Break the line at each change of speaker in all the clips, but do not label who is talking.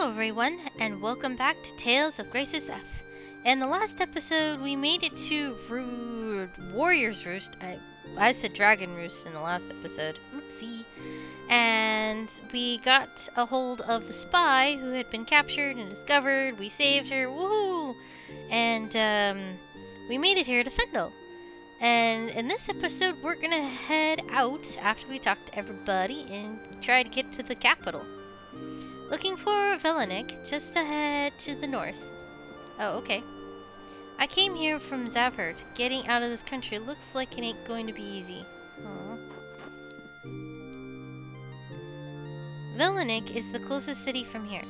Hello everyone, and welcome back to Tales of Graces F. In the last episode, we made it to Ru- Warrior's Roost. I, I said Dragon Roost in the last episode. Oopsie. And we got a hold of the spy who had been captured and discovered. We saved her. Woohoo! And um, we made it here to Fendel. And in this episode, we're gonna head out after we talk to everybody and try to get to the capital. Looking for Velanik, just ahead to the north. Oh, okay. I came here from Zavhert. Getting out of this country looks like it ain't going to be easy. Aw. Velanik is the closest city from here.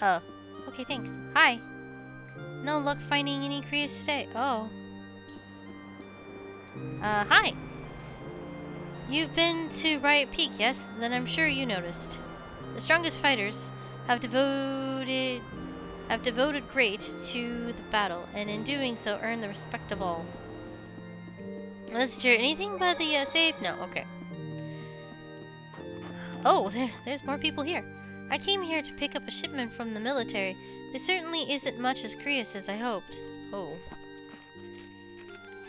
Oh, okay, thanks. Hi. No luck finding any Cryas today. Oh. Uh, hi. You've been to Riot Peak, yes? Then I'm sure you noticed. The strongest fighters have devoted have devoted great to the battle, and in doing so earned the respect of all. Let's hear anything but the uh, save? No, okay. Oh, there, there's more people here. I came here to pick up a shipment from the military. There certainly isn't much as Cryas as I hoped. Oh.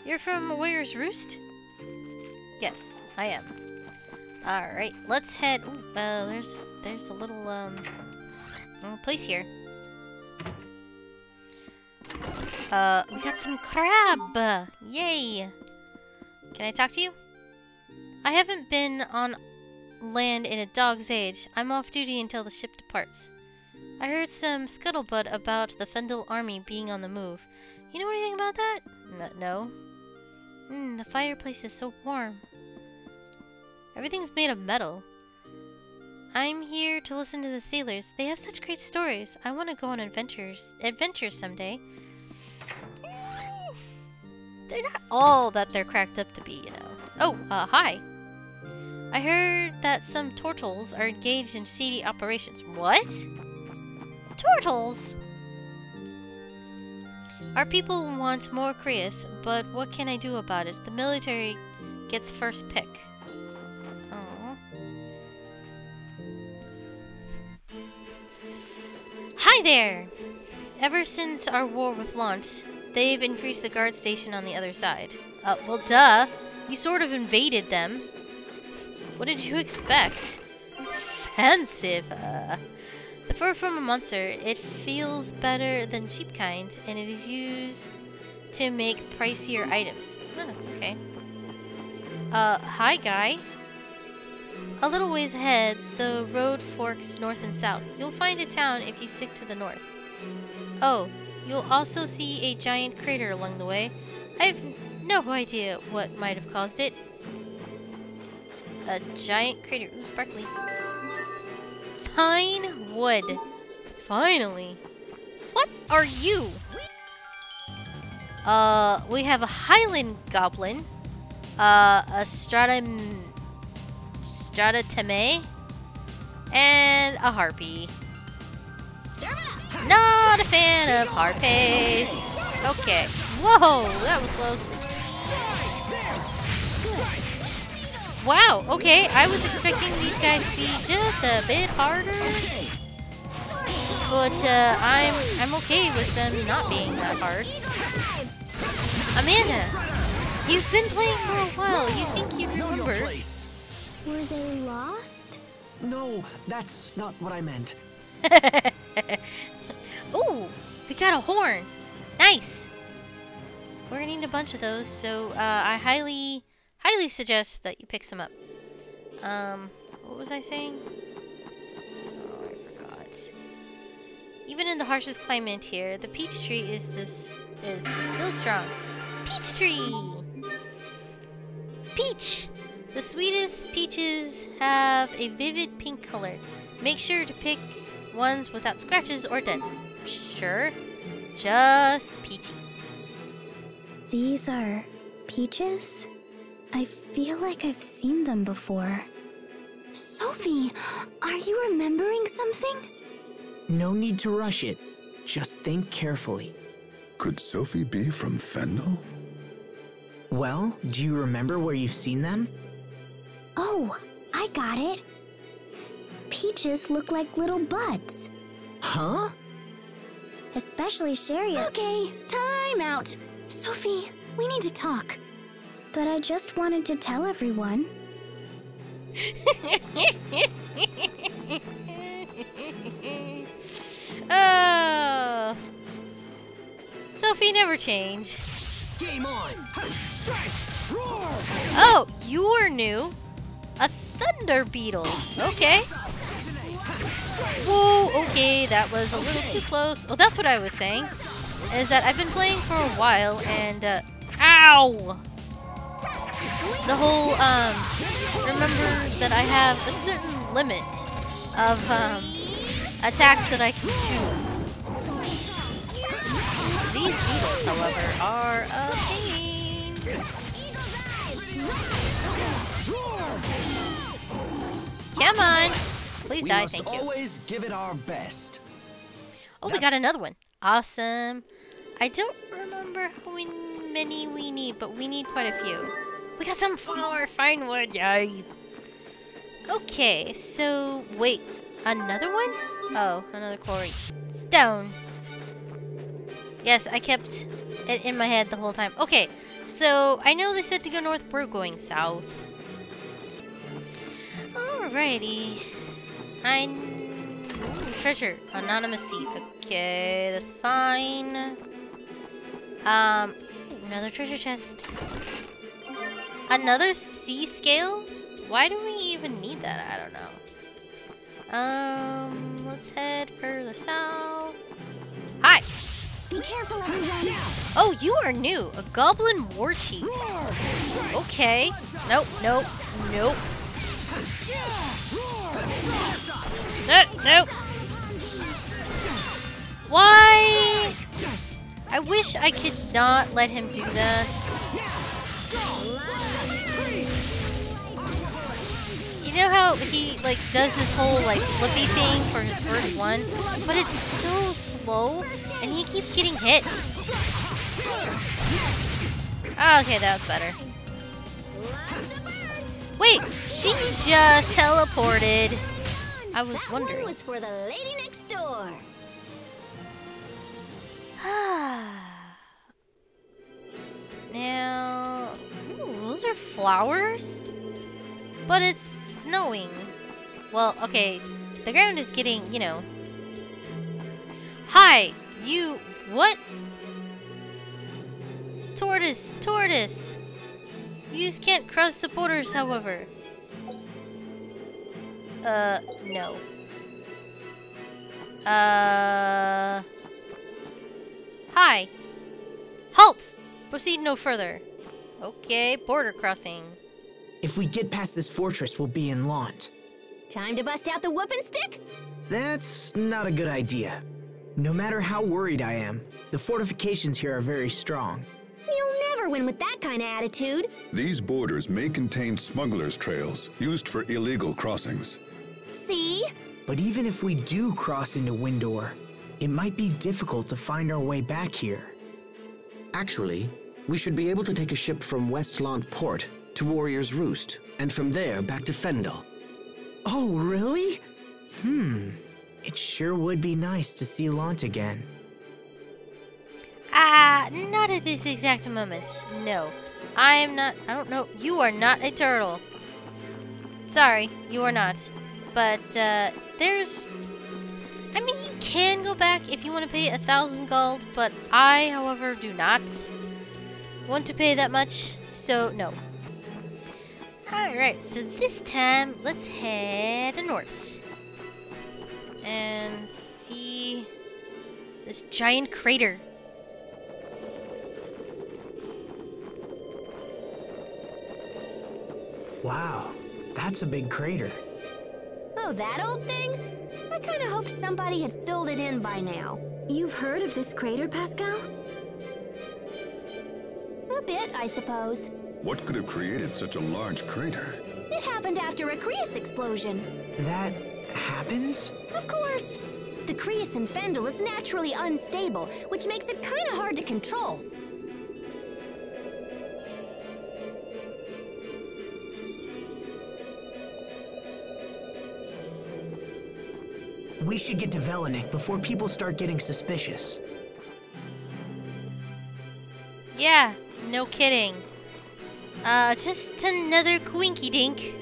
You're from Warrior's Roost? Yes, I am. Alright, let's head... Ooh, uh, there's, there's a little, um... little place here. Uh, we got some crab! Yay! Can I talk to you? I haven't been on land in a dog's age. I'm off duty until the ship departs. I heard some scuttlebutt about the Fendel army being on the move. You know anything about that? N no. Hmm, the fireplace is so warm. Everything's made of metal. I'm here to listen to the sailors. They have such great stories. I want to go on adventures adventures someday. They're not all that they're cracked up to be, you know. Oh, uh, hi. I heard that some turtles are engaged in seedy operations. What? Turtles? Our people want more Cryas, but what can I do about it? The military gets first pick. There! Ever since our war with Lant, they've increased the guard station on the other side. Uh, well duh! You sort of invaded them. What did you expect? Offensive, uh. The fur from a monster, it feels better than cheap kind, and it is used to make pricier items. Oh, okay. Uh, hi guy. A little ways ahead, the road forks north and south. You'll find a town if you stick to the north. Oh, you'll also see a giant crater along the way. I have no idea what might have caused it. A giant crater. Ooh, sparkly. Pine wood. Finally. What are you? Uh, we have a Highland Goblin. Uh, a Strata... Strata Teme. And a Harpy. Not a fan of Harpies. Okay. Whoa, that was close. Wow, okay, I was expecting these guys to be just a bit harder. But uh, I'm I'm okay with them not being that hard. Amanda, you've been playing for a while. You think you remember?
Were they lost?
No, that's not what I meant.
Ooh, we got a horn. Nice. We're gonna need a bunch of those, so uh, I highly, highly suggest that you pick some up. Um, what was I saying? Oh, I forgot. Even in the harshest climate here, the peach tree is this is still strong. Peach tree. Peach. The sweetest peaches have a vivid pink color. Make sure to pick ones without scratches or dents. Sure. Just peachy.
These are peaches? I feel like I've seen them before. Sophie, are you remembering something?
No need to rush it. Just think carefully.
Could Sophie be from Fendel?
Well, do you remember where you've seen them?
Oh, I got it. Peaches look like little buds.
Huh?
Especially Cheria.
Okay, time out. Sophie, we need to talk.
But I just wanted to tell everyone.
oh. Sophie never change.
Game on! Strike! Roar!
Oh, you are new. Thunder beetle. Okay. Whoa, okay, that was a little too close. Oh, that's what I was saying. Is that I've been playing for a while and, uh, ow! The whole, um, remember that I have a certain limit of, um, attacks that I can do. These beetles, however, are a pain. Come on! Please
we
die, thank you.
always give it our best.
Oh, we got another one. Awesome. I don't remember how many we need, but we need quite a few. We got some flower, fine wood, yay! Okay, so wait, another one? Oh, another quarry. Stone. Yes, I kept it in my head the whole time. Okay, so I know they said to go north, we're going south. Alrighty. I Ooh, treasure, anonymous seed. Okay, that's fine. Um, another treasure chest. Another sea scale? Why do we even need that? I don't know. Um, let's head further south. Hi.
Be careful, everyone.
Oh, you are new. A goblin war chief. Okay. Nope, nope, nope. No, no. Why? I wish I could not let him do that. You know how he like does this whole like flippy thing for his first one, but it's so slow and he keeps getting hit. Ah, okay, that was better. Wait, she just teleported. I was
that
wondering.
one was for the lady next door.
now, ooh, those are flowers, but it's snowing. Well, okay, the ground is getting, you know. Hi, you. What? Tortoise, tortoise. You can't cross the borders, however. Uh, no. Uh. Hi. Halt! Proceed no further. Okay, border crossing.
If we get past this fortress, we'll be in Lant.
Time to bust out the whooping stick?
That's not a good idea. No matter how worried I am, the fortifications here are very strong.
You'll win with that kind of attitude.
These borders may contain smugglers' trails used for illegal crossings.
See?
But even if we do cross into Windor, it might be difficult to find our way back here.
Actually, we should be able to take a ship from Westlant Port to Warrior's Roost, and from there back to Fendel.
Oh, really? Hmm. It sure would be nice to see Lant again.
Not at this exact moment. No. I am not. I don't know. You are not a turtle. Sorry, you are not. But, uh, there's. I mean, you can go back if you want to pay a thousand gold, but I, however, do not want to pay that much, so no. Alright, so this time, let's head north. And see this giant crater.
Wow, that's a big crater.
Oh, that old thing? I kind of hoped somebody had filled it in by now. You've heard of this crater, Pascal? A bit, I suppose.
What could have created such a large crater?
It happened after a Cryas explosion.
That happens?
Of course. The Cryas in Fendel is naturally unstable, which makes it kind of hard to control.
We should get to Velanik before people start getting suspicious.
Yeah, no kidding. Uh, just another quinky dink.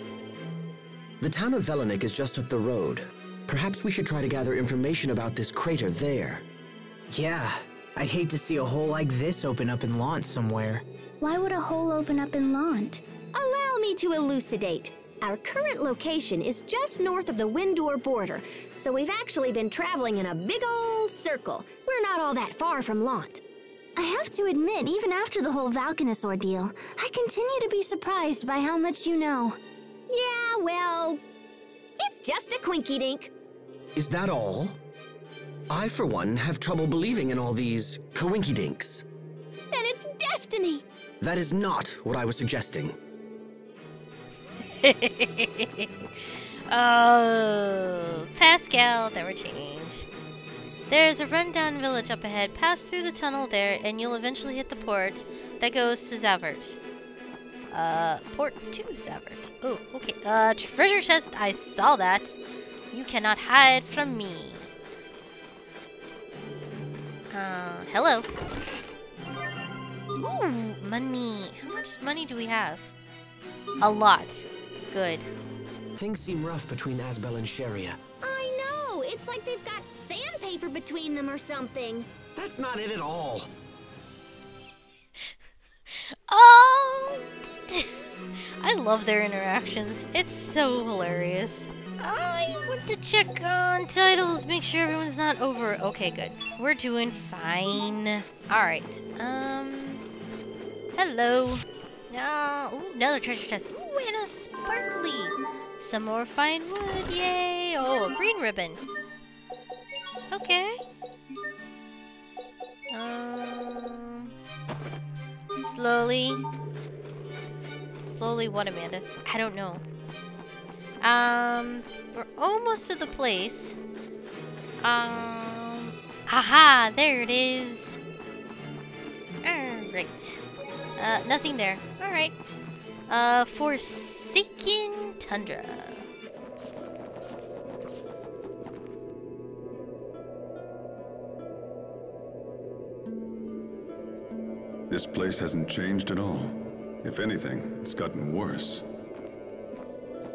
The town of Velanik is just up the road. Perhaps we should try to gather information about this crater there.
Yeah, I'd hate to see a hole like this open up in Lant somewhere.
Why would a hole open up in Lant?
Allow me to elucidate. Our current location is just north of the Windor border, so we've actually been traveling in a big old circle. We're not all that far from Lant. I have to admit, even after the whole Valkanus ordeal, I continue to be surprised by how much you know. Yeah, well, it's just a quinky dink.
Is that all? I, for one, have trouble believing in all these coinkydinks.
Then it's destiny.
That is not what I was suggesting.
oh, Pascal, never change. There's a rundown village up ahead. Pass through the tunnel there, and you'll eventually hit the port that goes to Zavhert. Uh, port to Zavhert. Oh, okay. Uh, treasure chest. I saw that. You cannot hide from me. Uh, hello. Ooh, money. How much money do we have? A lot. Good.
Things seem rough between Asbel and Cheria.
I know. It's like they've got sandpaper between them or something.
That's not it at all.
Oh! I love their interactions. It's so hilarious. I want to check on titles, make sure everyone's not over. Okay, good. We're doing fine. Alright. Um. Hello. No. Ooh, another treasure chest. Ooh, and a sparkly. Some more fine wood. Yay. Oh, a green ribbon. Okay. Um. Slowly. Slowly what, Amanda? I don't know. Um, we're almost to the place. Um, haha, there it is. Alright. Uh, nothing there. Alright. Uh, Forsaken Tundra.
This place hasn't changed at all. If anything, it's gotten worse.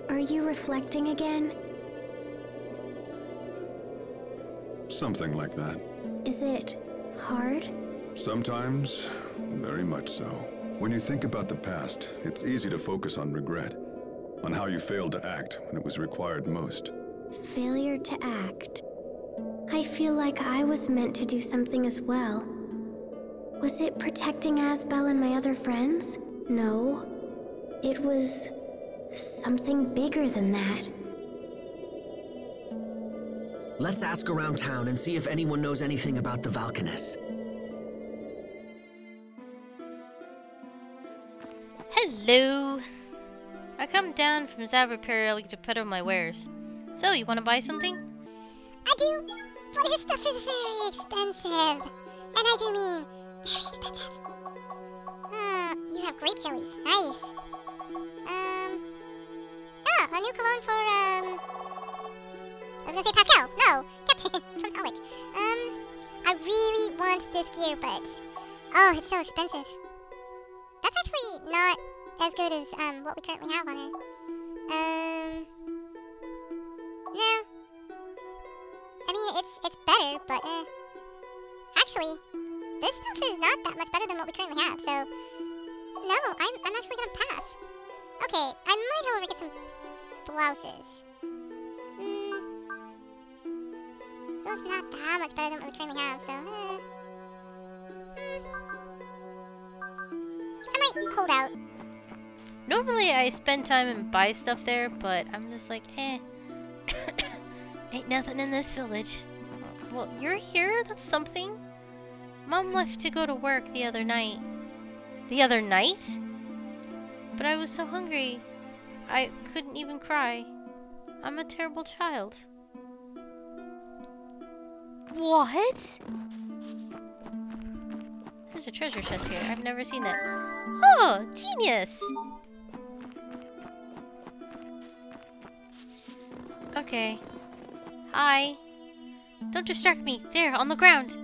Are you reflecting again?
Something like that.
Is it hard?
Sometimes, very much so. When you think about the past, it's easy to focus on regret. On how you failed to act when it was required most.
Failure to act. I feel like I was meant to do something as well. Was it protecting Asbel and my other friends? No. It was something bigger than that.
Let's ask around town and see if anyone knows anything about the Valkanus.
From Zavra periodically to peddle my wares. So, you want to buy something?
I do, but his stuff is very expensive. And I do mean very expensive. Uh, you have grape jellies. Nice. Um. Ah, a new cologne for, um. I was gonna say Pascal. No, Captain from Alec. Um, I really want this gear, but. Oh, it's so expensive. That's actually not as good as, um, what we currently have on her. Um. No. I mean, it's it's better, but uh, actually, this stuff is not that much better than what we currently have. So, no, I'm I'm actually gonna pass. Okay, I might, however, get some blouses. Hmm. Those not that much better than what we currently have. So, uh. I might hold out.
Normally I spend time and buy stuff there, but I'm just like, eh. Ain't nothing in this village. Well, you're here? That's something. Mom left to go to work the other night. The other night? But I was so hungry. I couldn't even cry. I'm a terrible child. What? There's a treasure chest here. I've never seen that. Oh, genius! Okay. Hi. Don't distract me. There, on the ground.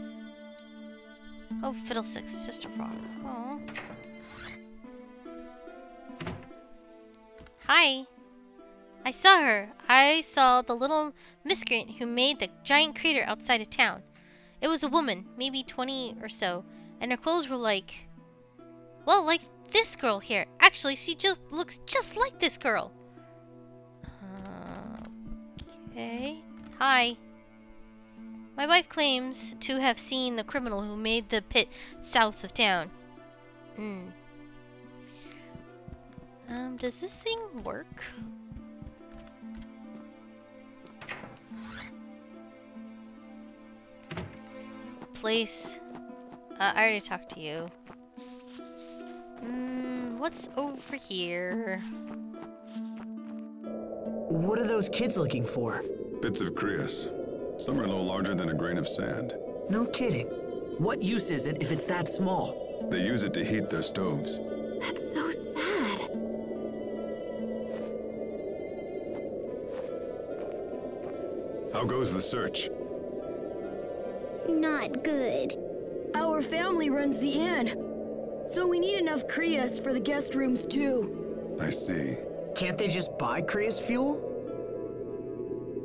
Oh, fiddlesticks, just a rock. Oh. Hi. I saw her. I saw the little miscreant who made the giant crater outside of town. It was a woman, maybe 20 or so, and her clothes were like. Well, like this girl here. Actually, she just looks just like this girl. Okay. Hi. My wife claims to have seen the criminal who made the pit south of town. Hmm. Um, does this thing work? Place. Uh, I already talked to you. Hmm, what's over here?
What are those kids looking for?
Bits of Cryas. Some are no larger than a grain of sand.
No kidding.
What use is it if it's that small?
They use it to heat their stoves.
That's so sad.
How goes the search?
Not good.
Our family runs the inn, so we need enough Cryas for the guest rooms too.
I see.
Can't they just buy Cryas fuel?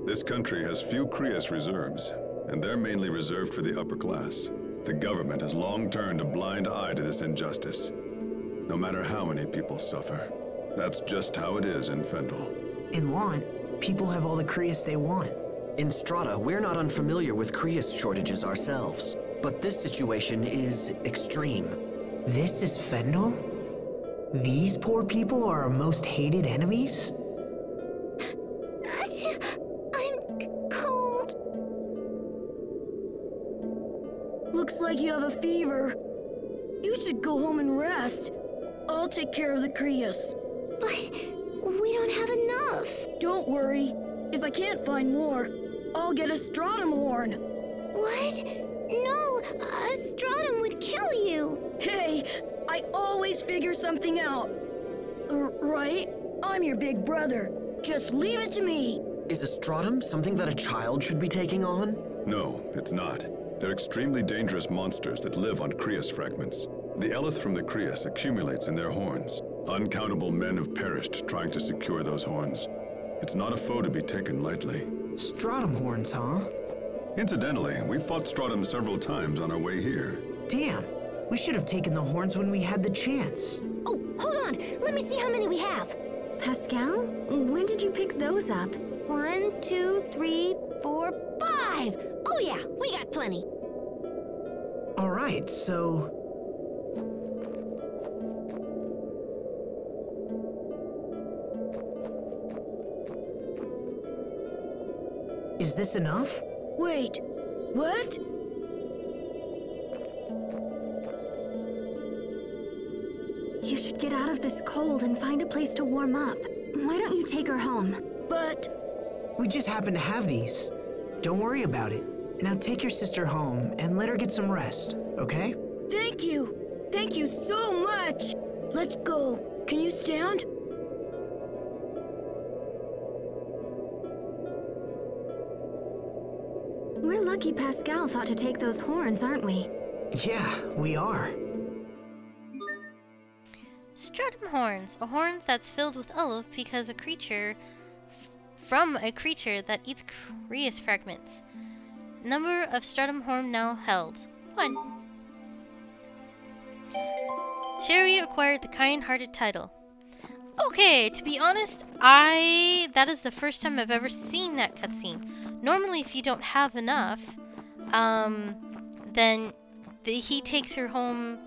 This country has few Cryas reserves, and they're mainly reserved for the upper class. The government has long turned a blind eye to this injustice, no matter how many people suffer. That's just how it is in Fendel.
In Lant, people have all the Cryas they want.
In Strata, we're not unfamiliar with Cryas shortages ourselves. But this situation is extreme.
This is Fendel? These poor people are our most hated enemies?
Uh, I'm cold.
Looks like you have a fever. You should go home and rest. I'll take care of the Cryas.
But we don't have enough.
Don't worry. If I can't find more, I'll get a stratum horn.
What? No, a stratum would kill you.
Hey, I always figure something out. R- right? I'm your big brother. Just leave it to me.
Is a stratum something that a child should be taking on?
No, it's not. They're extremely dangerous monsters that live on Cryas fragments. The eleth from the Cryas accumulates in their horns. Uncountable men have perished trying to secure those horns. It's not a foe to be taken lightly.
Stratum horns, huh?
Incidentally, we fought Stratum several times on our way here.
Damn, we should have taken the horns when we had the chance.
Oh, hold on. Let me see how many we have.
Pascal, when did you pick those up?
One, two, three, four, five. Oh yeah, we got plenty.
All right, so Is this enough?
Wait, what?
Should get out of this cold and find a place to warm up. Why don't you take her home?
But
We just happen to have these. Don't worry about it. Now take your sister home and let her get some rest, okay?
thank you. Thank you so much. Let's go. Can you stand?
We're lucky Pascal thought to take those horns, aren't we?
Yeah, we are.
Horns, a horn that's filled with olive because a creature from a creature that eats Cryas fragments. Number of stratum horn now held. One. Cheria acquired the kind-hearted title. Okay, to be honest, I that is the first time I've ever seen that cutscene. Normally, if you don't have enough, um, then the, he takes her home,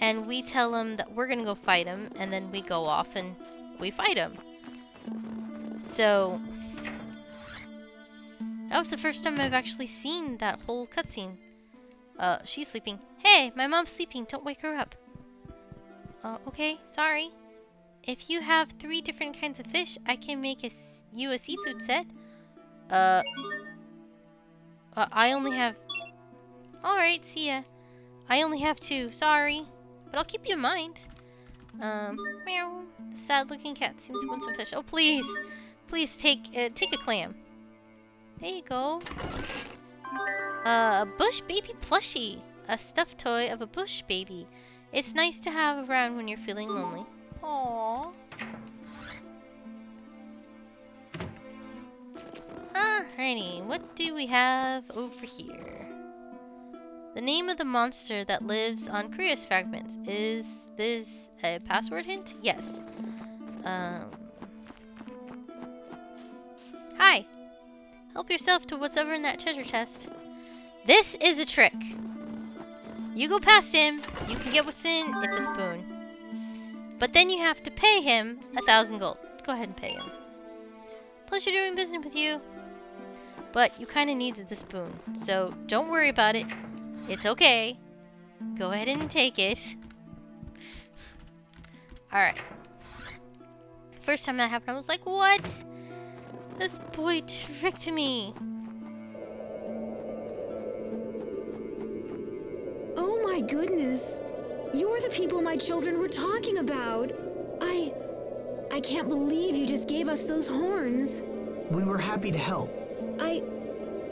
and we tell him that we're gonna go fight him, and then we go off and we fight him. So that was the first time I've actually seen that whole cutscene. Uh, she's sleeping. Hey, my mom's sleeping. Don't wake her up. Uh, okay, sorry. If you have three different kinds of fish, I can make a, you a seafood set. Uh, uh, I only have... Alright, see ya. I only have two, sorry. But I'll keep you in mind. Um, meow. The sad-looking cat seems to want some fish. Oh, please. Please take, uh, take a clam. There you go. Uh, a bush baby plushie. A stuffed toy of a bush baby. It's nice to have around when you're feeling lonely. Aww. Alrighty, what do we have over here? The name of the monster that lives on Cryas fragments. Is this a password hint? Yes. Um. Hi. Help yourself to what's in that treasure chest. This is a trick. You go past him, you can get what's in, it's a spoon. But then you have to pay him a thousand gold. Go ahead and pay him. Pleasure doing business with you. But you kind of needed the spoon, so don't worry about it. It's okay. Go ahead and take it. Alright. First time that happened, I was like, what? This boy tricked me.
Oh my goodness. You're the people my children were talking about. I. I can't believe you just gave us those horns.
We were happy to help.
I.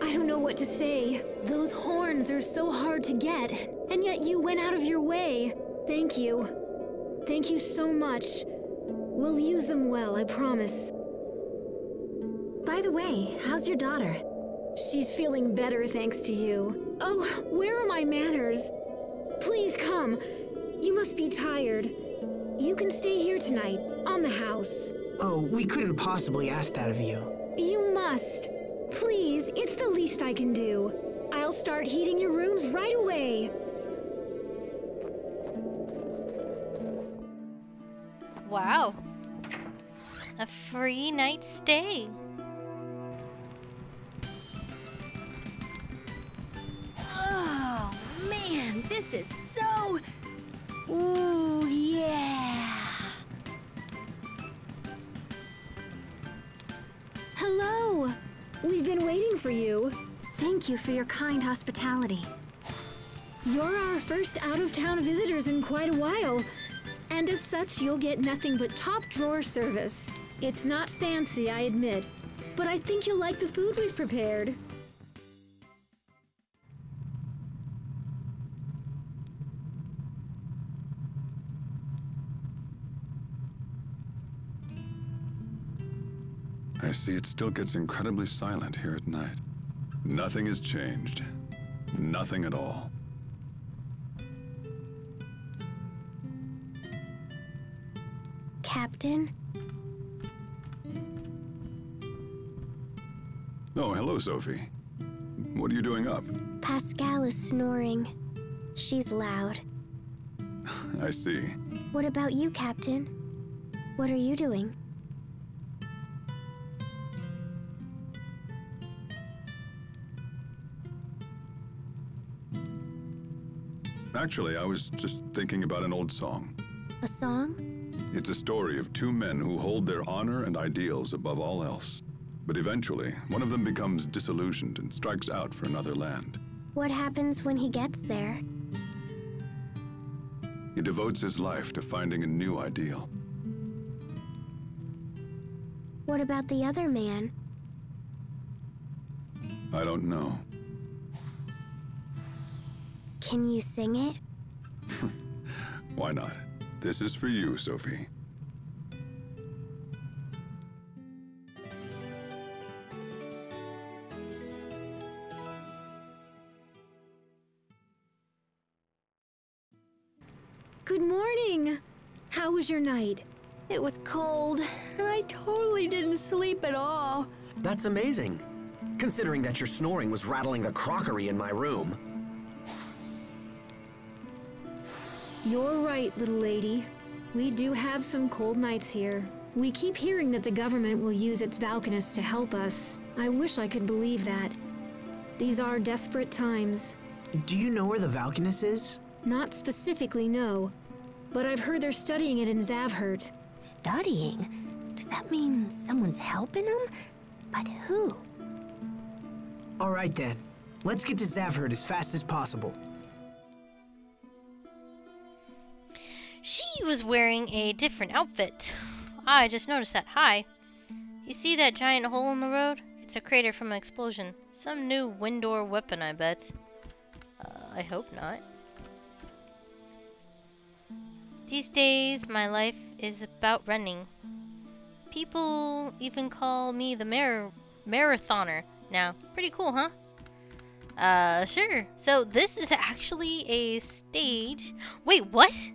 I don't know what to say. Those horns are so hard to get, and yet you went out of your way. Thank you. Thank you so much. We'll use them well, I promise.
By the way, how's your daughter?
She's feeling better thanks to you. Oh, where are my manners? Please come. You must be tired. You can stay here tonight, on the house.
Oh, we couldn't possibly ask that of you.
You must. Please, it's the least I can do. I'll start heating your rooms right away.
Wow. A free night stay.
Oh, man, this is so... Ooh, yeah.
Hello. We've been waiting for you.
Thank you for your kind hospitality.
You're our first out-of-town visitors in quite a while. And as such, you'll get nothing but top-drawer service. It's not fancy, I admit. But I think you'll like the food we've prepared.
I see it still gets incredibly silent here at night. Nothing has changed. Nothing at all.
Captain?
Oh, hello, Sophie. What are you doing up?
Pascal is snoring. She's loud.
I see.
What about you, Captain? What are you doing?
Actually, I was just thinking about an old song.
A song?
It's a story of two men who hold their honor and ideals above all else. But eventually, one of them becomes disillusioned and strikes out for another land.
What happens when he gets there?
He devotes his life to finding a new ideal.
What about the other man?
I don't know.
Can you sing it?
Why not? This is for you, Sophie.
Good morning. How was your night?
It was cold, and I totally didn't sleep at all.
That's amazing. Considering that your snoring was rattling the crockery in my room.
You're right, little lady. We do have some cold nights here. We keep hearing that the government will use its Valkanists to help us. I wish I could believe that. These are desperate times.
Do you know where the Valkanus is?
Not specifically, no. But I've heard they're studying it in Zavhert.
Studying? Does that mean someone's helping them? But who?
All right then. Let's get to Zavhert as fast as possible.
She was wearing a different outfit. I just noticed that. Hi. You see that giant hole in the road? It's a crater from an explosion. Some new Windor weapon, I bet. Uh, I hope not. These days, my life is about running. People even call me the mar marathoner now. Pretty cool, huh? Uh, sure. So this is actually a stage. Wait, what?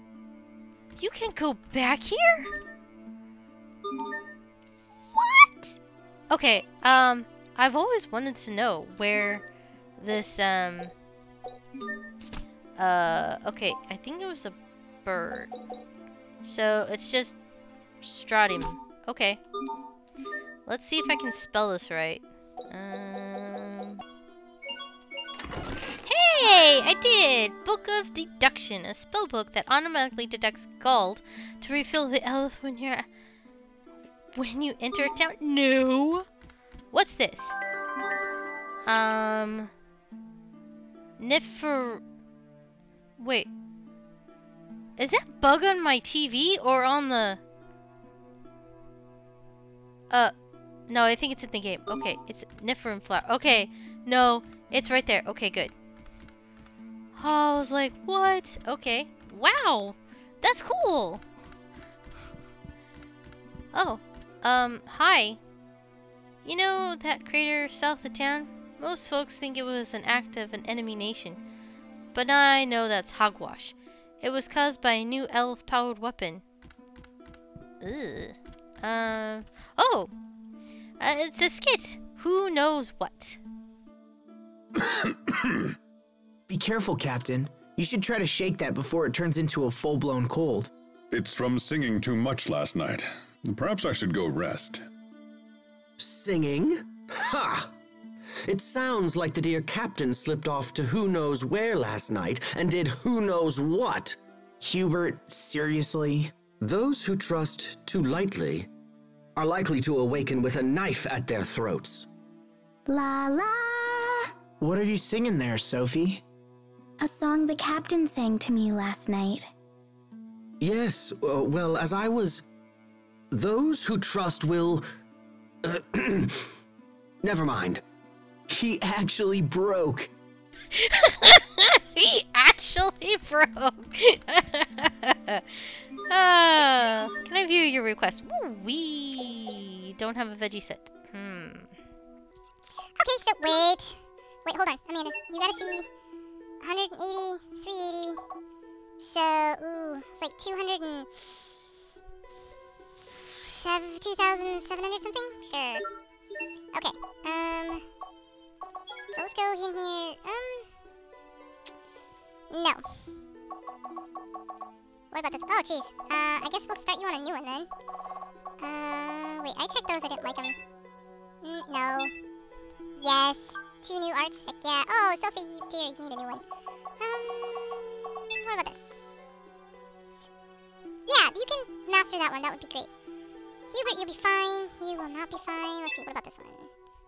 You can go back here? What? Okay, um, I've always wanted to know where this, um, uh, okay, I think it was a bird. So it's just Stradium. Okay. Let's see if I can spell this right. Um, hey, I did! Book of Deduction, a spell book that automatically deducts gold to refill the eleth when you're when you enter a town. No. What's this? Um. Niffer. Wait. Is that bug on my TV or on the? Uh, no, I think it's in the game. Okay, it's Nifferin flower. Okay, no, it's right there. Okay, good. Oh, I was like, what? Okay. Wow, that's cool. Oh, um, hi. You know that crater south of town? Most folks think it was an act of an enemy nation. But I know that's hogwash. It was caused by a new eleth-powered weapon. Ugh. Uh, oh! Uh, it's a skit! Who knows what?
Be careful, Captain. You should try to shake that before it turns into a full-blown cold.
It's from singing too much last night. Perhaps I should go rest.
Singing? Ha! It sounds like the dear captain slipped off to who knows where last night and did who knows what.
Hubert, seriously?
Those who trust too lightly are likely to awaken with a knife at their throats.
La la!
What are you singing there, Sophie?
A song the captain sang to me last night.
Yes, uh, well, as I was. Those who trust will. Uh, never mind.
He actually broke.
he actually broke. uh, can I view your request? Ooh, we don't have a veggie set. Hmm.
Okay, so wait. Wait, hold on, Amanda. You gotta see 180, 380. So, ooh, it's like 200 and... 2,700 something? Sure. Okay, um... So let's go in here. Um... No. What about this? Oh, jeez. Uh, I guess we'll start you on a new one then. Uh, wait, I checked those, I didn't like them. Mm, no. Yes. Two new arts, heck yeah. Oh, Sophie, you dear, you need a new one. Um, what about this? Yeah, you can master that one, that would be great. Hubert, you'll be fine. You will not be fine. Let's see, what about this one?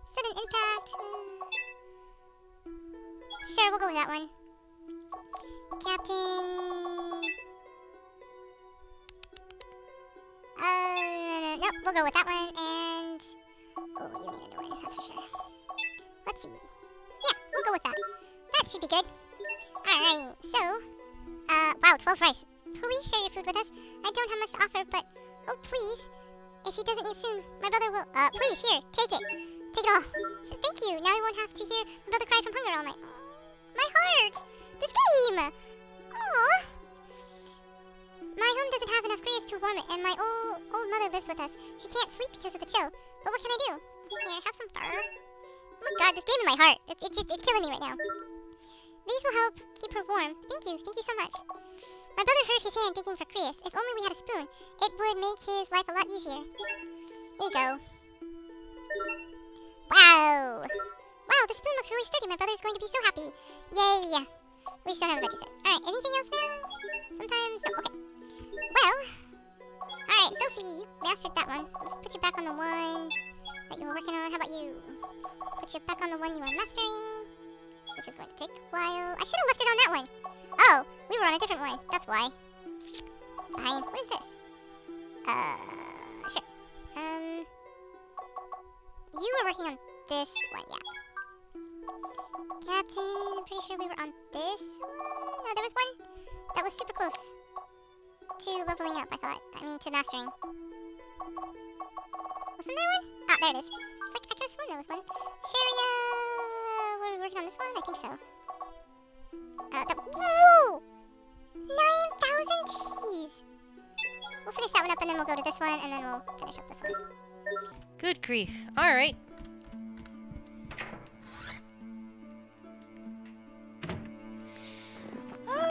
Sudden impact. Sure, we'll go with that one. Captain... Uh, no, we'll go with that one, and... Oh, you need a new one, that's for sure. Let's see. Should be good. Alright, so... Uh, wow, 12 rice. Please share your food with us. I don't have much to offer, but... Oh, please. If he doesn't eat soon, my brother will... Uh, please, here, take it. Take it all. Thank you. Now I won't have to hear my brother cry from hunger all night. My heart! This game! Aww. My home doesn't have enough grass to warm it, and my old old mother lives with us. She can't sleep because of the chill. But what can I do? Here, have some fur. Oh my god, this game in my heart. It, it's just, it's killing me right now. These will help keep her warm. Thank you, thank you so much. My brother hurt his hand digging for Cryas. If only we had a spoon, it would make his life a lot easier. Here you go. Wow! Wow, the spoon looks really sturdy. My brother's going to be so happy. Yay! We don't have a veggie set. Alright, anything else now? Sometimes? No, okay. Well, alright, Sophie, you mastered that one. Let's put you back on the one that you were working on. How about you? Put you back on the one you were mastering, which is going to take a while. I should have left it on that one. Oh, we were on a different one. That's why. Fine. What is this? Uh, sure. Um, you were working on this one, yeah. Captain, I'm pretty sure we were on this one. No, there was one that was super close to leveling up, I thought. I mean, to mastering. Wasn't there one? Ah, there it is. It's like, I could have sworn there was one. Cheria! Were we working on this one? I think so. Uh, the, whoa! 9,000? Jeez. We'll finish that one up and then we'll go to this one and then we'll finish up this one.
Good grief. Alright.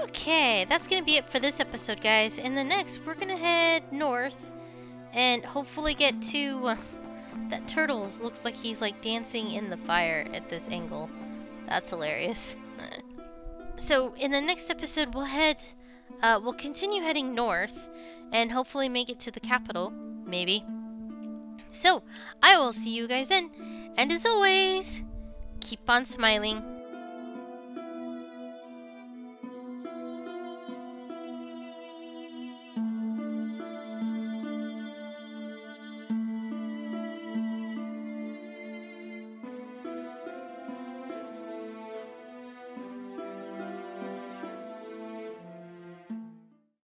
Okay, that's gonna be it for this episode, guys. In the next, we're gonna head north and hopefully get to uh, that turtles. Looks like he's like dancing in the fire at this angle. That's hilarious. so in the next episode, we'll head, uh, we'll continue heading north and hopefully make it to the capital, maybe. So I will see you guys then, and as always, keep on smiling.